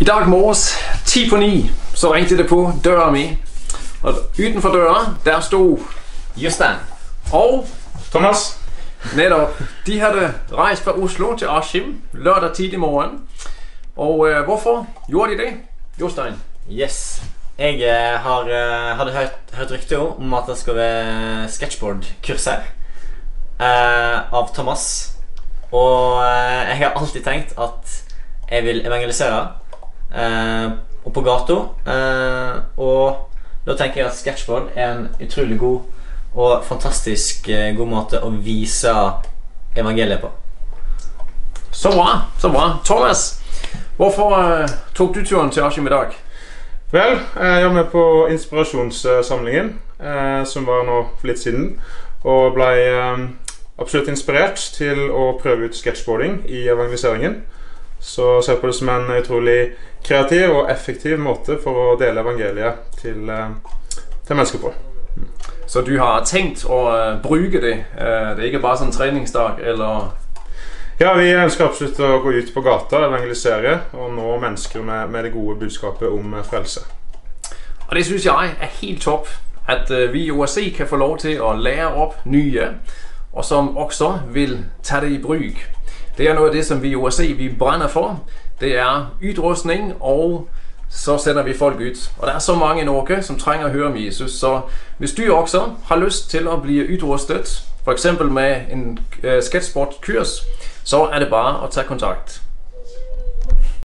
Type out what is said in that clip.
I dag morges 10 på 9 så ringte det på døra mi. Og utenfor døra der sto Jostein. og Thomas? nettopp De hadde reist fra Oslo til Askim lørdag tidlig morgen. Og eh, hvorfor gjorde de det? Jostein. Yes. Jeg eh, har, eh, hadde hørt, hørt rykter om at det skal være sketsjbordkurs her. Eh, av Thomas. Og eh, jeg har alltid tenkt at jeg vil evangelisere. Eh, og på gata. Eh, og da tenker jeg at sketsjball er en utrolig god og fantastisk eh, god måte å vise evangeliet på. Så bra. så bra. Thomas, hvorfor eh, tok du turen til Askim i dag? Vel, jeg er med på inspirasjonssamlingen, eh, som var nå for litt siden. Og ble eh, absolutt inspirert til å prøve ut sketsjboarding i evangeliseringen. Så ser på det som en utrolig kreativ og effektiv måte for å dele evangeliet til, eh, til mennesker på. Så du har tenkt å eh, bruke det? Eh, det er ikke bare sånn treningsdag eller Ja, vi ønsker absolutt å gå ut på gata, evangelisere og nå mennesker med, med det gode budskapet om frelse. Og det synes jeg er helt topp. At vi i OSI kan få lov til å lære opp nye, og som også vil ta det i bruk. Det er noe av det som vi i OSC vi brænder for. Det er utrustning, og så sender vi folk ut. Og det er så mange i Norge som trenger å høre om Jesus. Så hvis du også har lyst til å bli utrustet, f.eks. med en øh, sketsjbordkurs, så er det bare å ta kontakt.